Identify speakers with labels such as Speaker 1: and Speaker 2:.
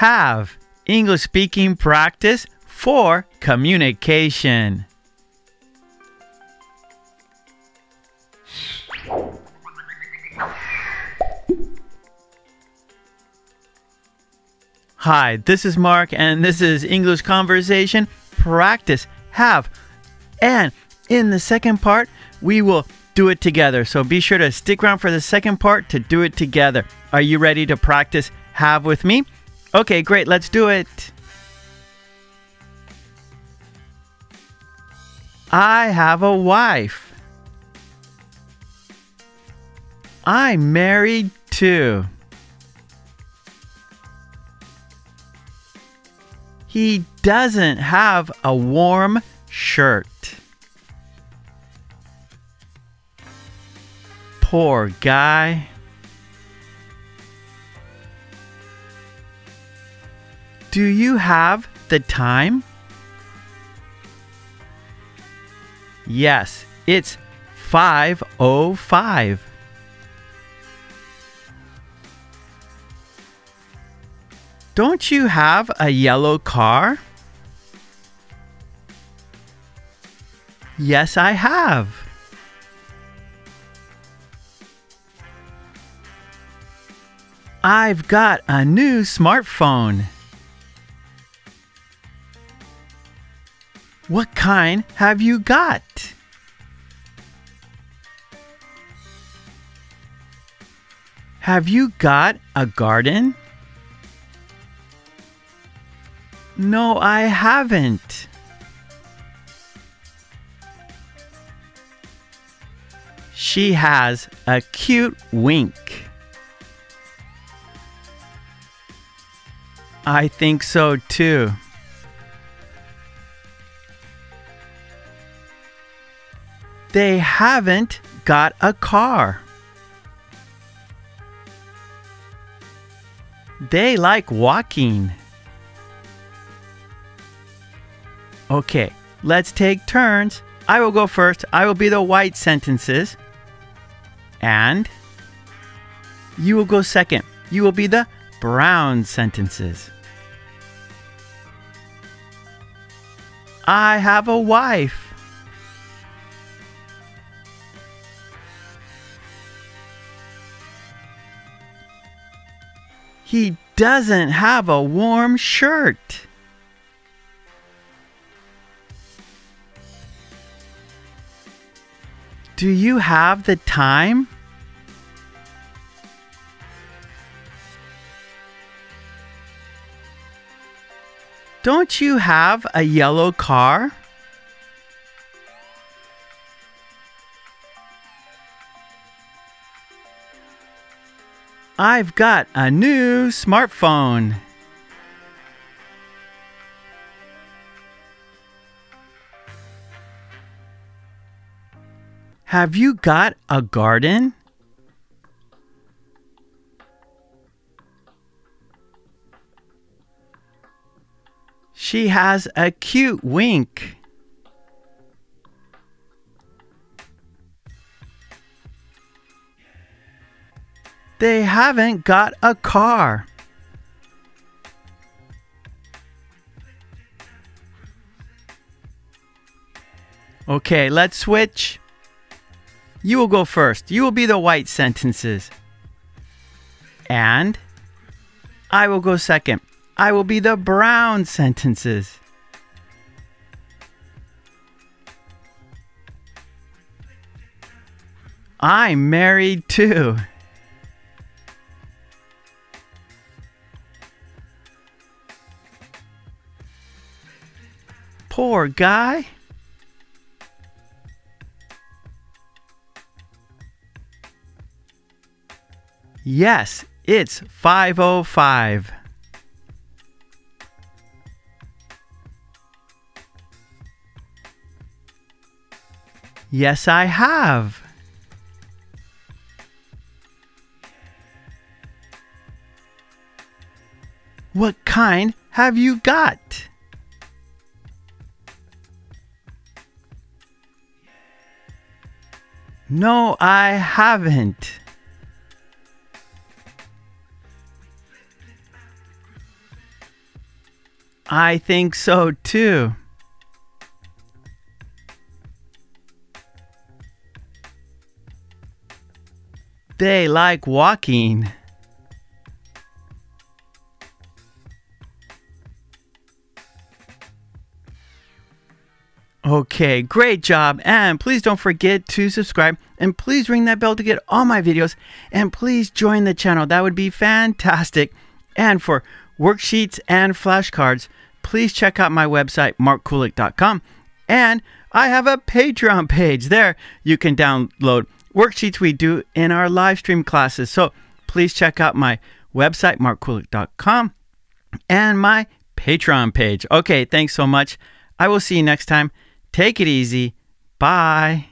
Speaker 1: have English speaking practice for communication. Hi, this is Mark, and this is English Conversation Practice Have. And in the second part, we will do it together. So be sure to stick around for the second part to do it together. Are you ready to practice have with me? Okay, great, let's do it. I have a wife. I'm married too. He doesn't have a warm shirt. Poor guy. Do you have the time? Yes, it's 505. Don't you have a yellow car? Yes, I have. I've got a new smartphone. What kind have you got? Have you got a garden? No, I haven't. She has a cute wink. I think so too. They haven't got a car. They like walking. Okay, let's take turns. I will go first. I will be the white sentences. And you will go second. You will be the brown sentences. I have a wife. He doesn't have a warm shirt. Do you have the time? Don't you have a yellow car? I've got a new smartphone. Have you got a garden? She has a cute wink. They haven't got a car. Okay, let's switch. You will go first. You will be the white sentences. And I will go second. I will be the brown sentences. I'm married too. Poor guy. Yes, it's 505. Yes, I have. What kind have you got? No, I haven't. I think so too. They like walking. Okay, great job. And please don't forget to subscribe and please ring that bell to get all my videos and please join the channel. That would be fantastic. And for worksheets and flashcards, please check out my website markkulek.com and I have a Patreon page there. You can download worksheets we do in our live stream classes. So please check out my website markkulek.com and my Patreon page. Okay, thanks so much. I will see you next time. Take it easy. Bye.